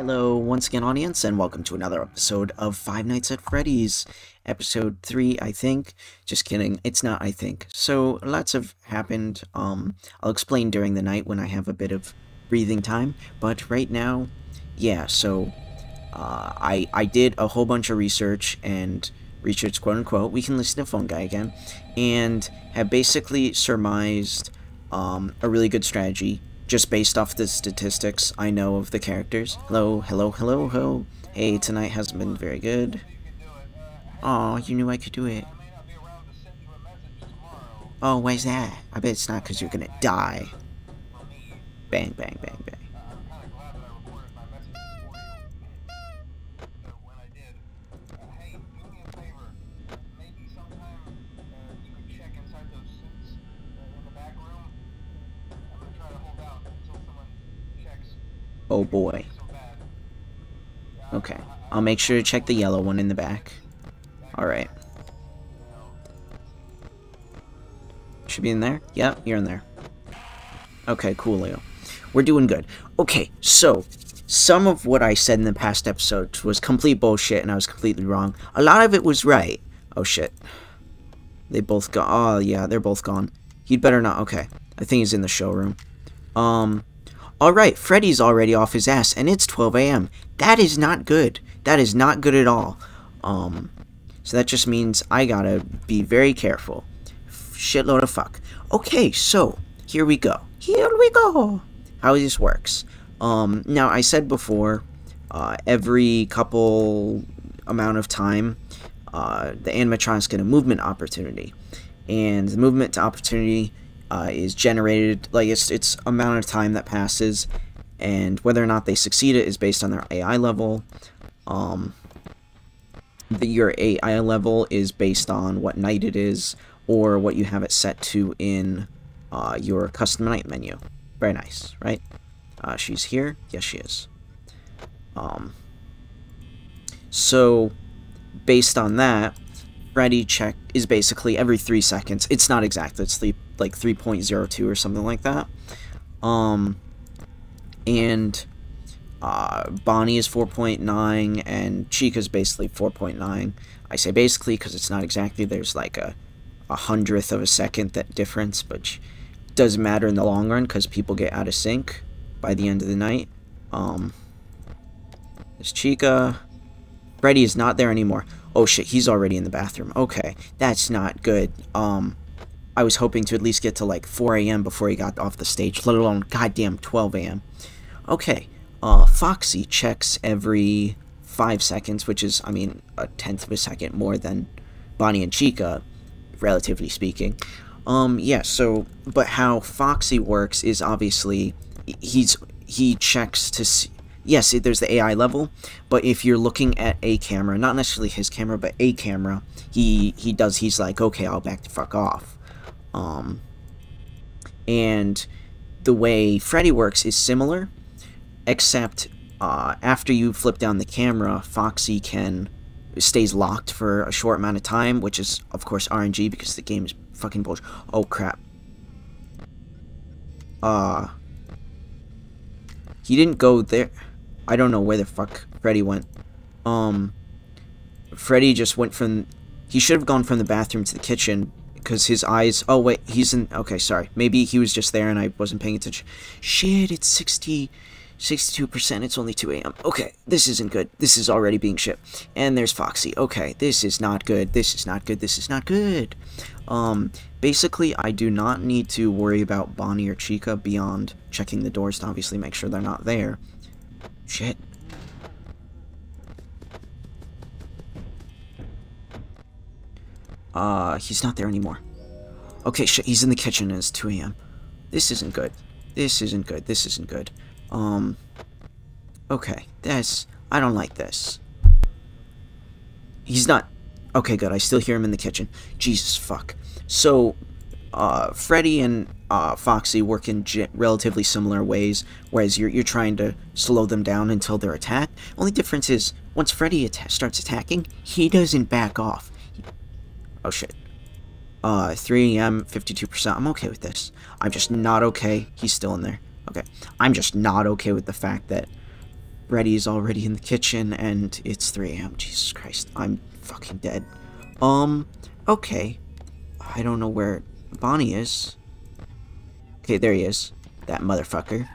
Hello, once again, audience, and welcome to another episode of Five Nights at Freddy's, episode three, I think. Just kidding, it's not, I think. So, lots have happened. Um, I'll explain during the night when I have a bit of breathing time, but right now, yeah. So, uh, I I did a whole bunch of research and research, quote unquote. We can listen to Phone Guy again, and have basically surmised um, a really good strategy just based off the statistics I know of the characters. Hello, hello, hello, hello. Hey, tonight hasn't been very good. Oh, you knew I could do it. Oh, why's that? I bet it's not because you're gonna die. Bang, bang, bang, bang. Oh boy. Okay. I'll make sure to check the yellow one in the back. Alright. Should be in there? Yep, you're in there. Okay, cool, Leo. We're doing good. Okay, so, some of what I said in the past episodes was complete bullshit and I was completely wrong. A lot of it was right. Oh, shit. They both got. Oh, yeah, they're both gone. He'd better not. Okay. I think he's in the showroom. Um, Alright, Freddy's already off his ass, and it's 12 a.m. That is not good. That is not good at all. Um, so that just means I gotta be very careful. Shitload of fuck. Okay, so, here we go. Here we go. How this works. Um, now, I said before, uh, every couple amount of time, uh, the animatronics get a movement opportunity. And the movement to opportunity uh, is generated like it's it's amount of time that passes and whether or not they succeed it is based on their AI level um, the, your AI level is based on what night it is or what you have it set to in uh, your custom night menu very nice right uh, she's here yes she is um, so based on that Freddy check is basically every three seconds. It's not exact. It's three, like 3.02 or something like that. Um, and uh, Bonnie is 4.9 and Chica's basically 4.9. I say basically because it's not exactly. There's like a, a hundredth of a second that difference, but doesn't matter in the long run because people get out of sync by the end of the night. Um, there's Chica. Freddy is not there anymore. Oh shit, he's already in the bathroom. Okay, that's not good. Um, I was hoping to at least get to like 4 a.m. before he got off the stage, let alone goddamn 12 a.m. Okay, uh, Foxy checks every 5 seconds, which is, I mean, a tenth of a second more than Bonnie and Chica, relatively speaking. Um, yeah, so, but how Foxy works is obviously, he's, he checks to see, yes, there's the AI level, but if you're looking at a camera, not necessarily his camera, but a camera, he he does. He's like, okay, I'll back the fuck off. Um, and the way Freddy works is similar, except uh, after you flip down the camera, Foxy can stays locked for a short amount of time, which is of course RNG because the game is fucking bullshit. Oh crap. Uh, he didn't go there. I don't know where the fuck Freddy went. Um, Freddy just went from... He should have gone from the bathroom to the kitchen because his eyes... Oh, wait, he's in... Okay, sorry. Maybe he was just there and I wasn't paying attention. Shit, it's 60... 62%, it's only 2 a.m. Okay, this isn't good. This is already being shipped. And there's Foxy. Okay, this is not good. This is not good. This is not good. Um, basically, I do not need to worry about Bonnie or Chica beyond checking the doors to obviously make sure they're not there. Shit. Uh, he's not there anymore. Okay, shit, he's in the kitchen and it's 2 a.m. This isn't good. This isn't good. This isn't good. Um, okay, that's... I don't like this. He's not... Okay, good. I still hear him in the kitchen. Jesus, fuck. So, uh, Freddy and uh, Foxy work in relatively similar ways, whereas you're, you're trying to slow them down until they're attacked. Only difference is, once Freddy at starts attacking, he doesn't back off. Oh shit. Uh, 3 a.m., 52%. I'm okay with this. I'm just not okay. He's still in there. Okay. I'm just not okay with the fact that Freddy's already in the kitchen, and it's 3 a.m. Jesus Christ, I'm fucking dead. Um, okay. I don't know where Bonnie is. Okay, there he is. That motherfucker.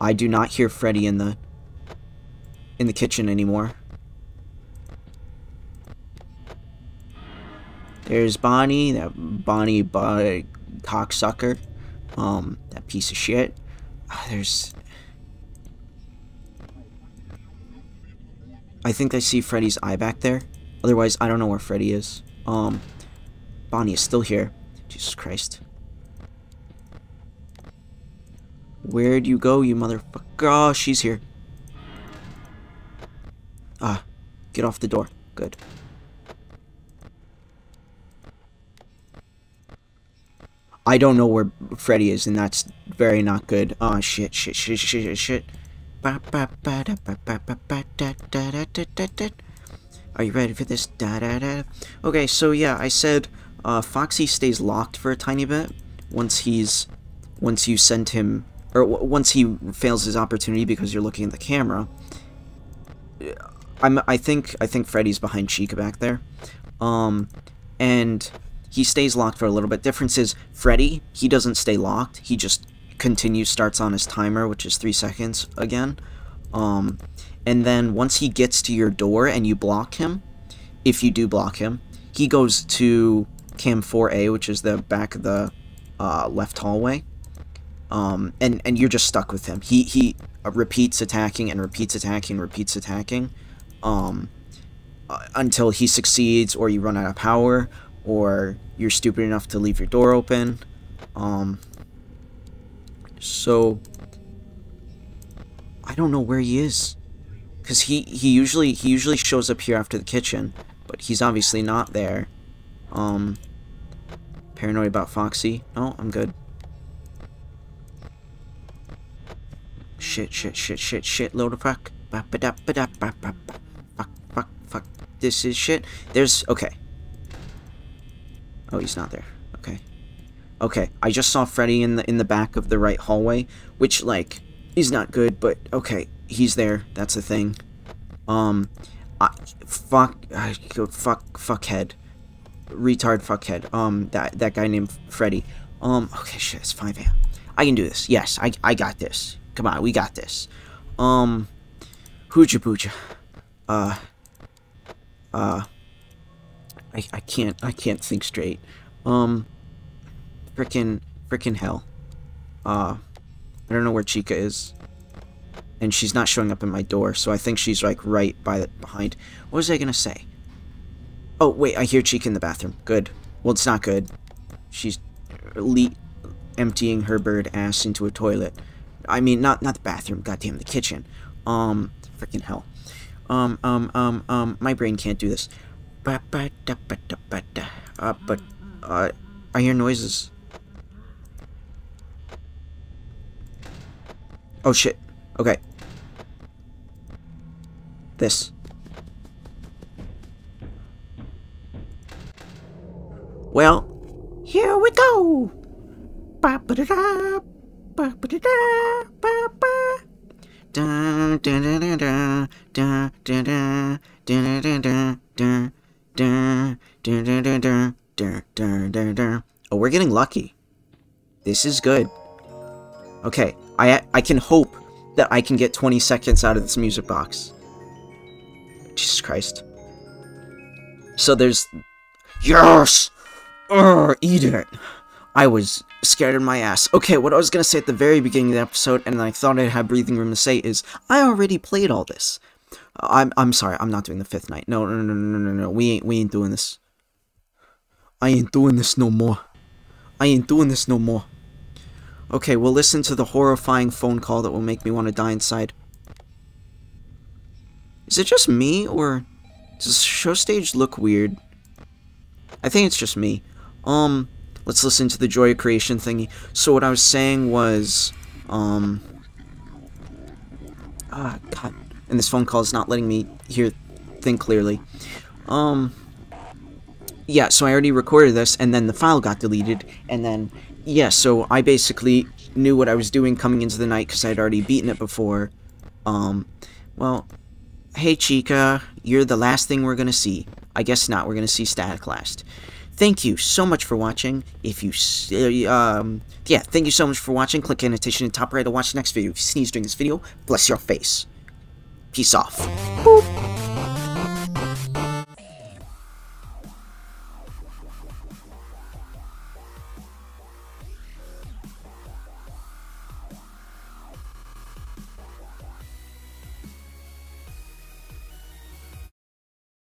I do not hear Freddy in the in the kitchen anymore. There's Bonnie, that Bonnie uh, cocksucker. Um, that piece of shit. Uh, there's... I think I see Freddy's eye back there. Otherwise, I don't know where Freddy is. Um, Bonnie is still here. Jesus Christ. Where'd you go, you motherfucker? Oh, she's here. Ah, get off the door. Good. I don't know where Freddy is, and that's very not good. Oh, shit, shit, shit, shit, shit. Are you ready for this? Da da da. Okay, so yeah, I said uh, Foxy stays locked for a tiny bit once he's once you send him or once he fails his opportunity because you're looking at the camera. I'm I think I think Freddy's behind Chica back there. Um and he stays locked for a little bit. Difference is, Freddy, he doesn't stay locked. He just continues, starts on his timer, which is three seconds again. Um, and then once he gets to your door and you block him, if you do block him, he goes to cam 4A, which is the back of the uh, left hallway. Um, and, and you're just stuck with him. He, he uh, repeats attacking and repeats attacking, repeats attacking, um, uh, until he succeeds or you run out of power or you're stupid enough to leave your door open. Um, so I don't know where he is, because he he usually he usually shows up here after the kitchen, but he's obviously not there. Um, paranoid about Foxy? No, I'm good. Shit, shit, shit, shit, shit, load of fuck. Fuck, fuck, fuck. This is shit. There's, okay. Oh, he's not there. Okay. Okay, I just saw Freddy in the in the back of the right hallway, which like is not good, but okay, he's there. That's the thing. Um, I, fuck, I, fuck, fuckhead, retard, fuckhead. Um, that that guy named Freddy. Um, okay, shit, it's 5 a.m. I can do this. Yes, I I got this. Come on, we got this. Um, hooja pooja. Uh, uh. I, I can't I can't think straight. Um frickin' frickin' hell. Uh I don't know where Chica is. And she's not showing up in my door, so I think she's like right by the, behind. What was I gonna say? Oh wait, I hear Chica in the bathroom. Good. Well, it's not good. She's le emptying her bird ass into a toilet. I mean, not not the bathroom. Goddamn, the kitchen. Um, freaking hell. Um, um, um, um. My brain can't do this. Uh, but, uh, I hear noises. Oh shit. Okay. This. Well, here we go. Ba ba da da. Ba ba da da. Ba ba. Da da da da da. Da da da. Da da da da. Oh, we're getting lucky. This is good. Okay, I, I can hope that I can get 20 seconds out of this music box. Jesus Christ. So there's... Yes! Urgh, eat it! I was scared in my ass. Okay, what I was gonna say at the very beginning of the episode, and I thought I had breathing room to say, is I already played all this. I'm I'm sorry. I'm not doing the fifth night. No, no, no, no, no, no. We ain't we ain't doing this. I ain't doing this no more. I ain't doing this no more. Okay, we'll listen to the horrifying phone call that will make me want to die inside. Is it just me, or does the show stage look weird? I think it's just me. Um, let's listen to the Joy of Creation thingy. So what I was saying was, um... Ah, God and this phone call is not letting me hear think clearly. Um, yeah, so I already recorded this, and then the file got deleted, and then, yeah, so I basically knew what I was doing coming into the night because I'd already beaten it before. Um, well, hey Chica, you're the last thing we're gonna see. I guess not. We're gonna see Static last. Thank you so much for watching. If you, uh, um, yeah, thank you so much for watching. Click annotation in top right to watch the next video. If you sneeze during this video, bless your face. Peace off. Boop.